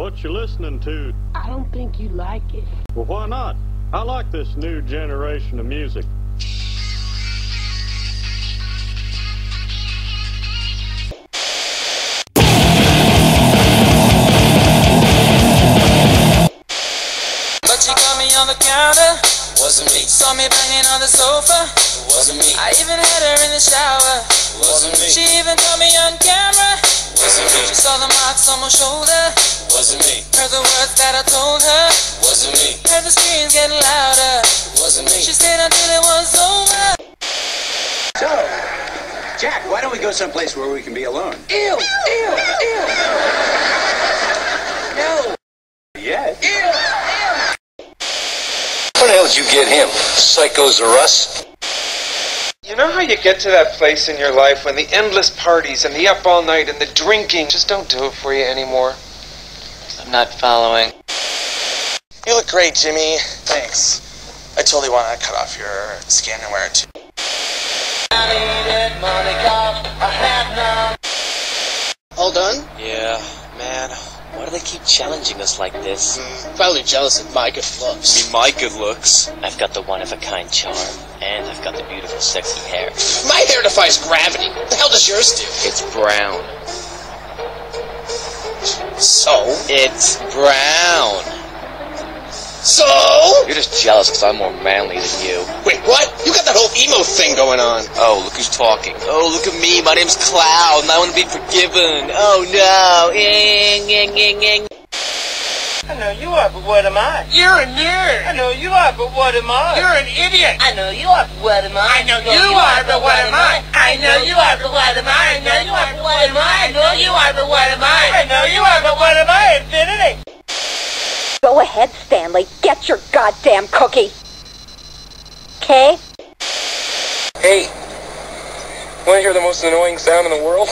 What you listening to? I don't think you like it. Well, why not? I like this new generation of music. But she caught me on the counter. Wasn't me. Saw me banging on the sofa. Wasn't me. I even had her in the shower. Wasn't me. She even caught me on camera. Wasn't me. She saw the marks on my shoulder. Wasn't me. Heard the words that I told her. Wasn't me. Heard the screams getting louder. Wasn't me. She stayed until it was over. So, Jack, why don't we go someplace where we can be alone? Ew! Ew! Ew! No! Yes. Ew! Ew! Where the hell did you get him? Psychos or us? You know how you get to that place in your life when the endless parties and the up all night and the drinking just don't do it for you anymore? I'm not following. You look great, Jimmy. Thanks. I totally want to cut off your skin and wear it too. All done? Yeah, man. Why do they keep challenging us like this? Probably jealous of my good I looks. mean, my good looks. I've got the one of a kind charm, and I've got the beautiful, sexy hair. My hair defies gravity. What the hell does yours do? It's brown. So? It's brown. So? You're just jealous because I'm more manly than you. Wait, what? You got that whole emo thing going on. Oh, look who's talking. Oh, look at me. My name's Cloud, and I want to be forgiven. Oh no. I know you are, but what am I? You're a nerd. I know you are, but what am I? You're an idiot. I know you are, but what am I? I know you are, but what am I? I know you are, but what am I? I know you are, but what am I? I know you are, but what am I? I know you are, but what am I? Infinity. Go ahead, Stanley. Get your goddamn cookie. Okay? Hey, want to hear the most annoying sound in the world?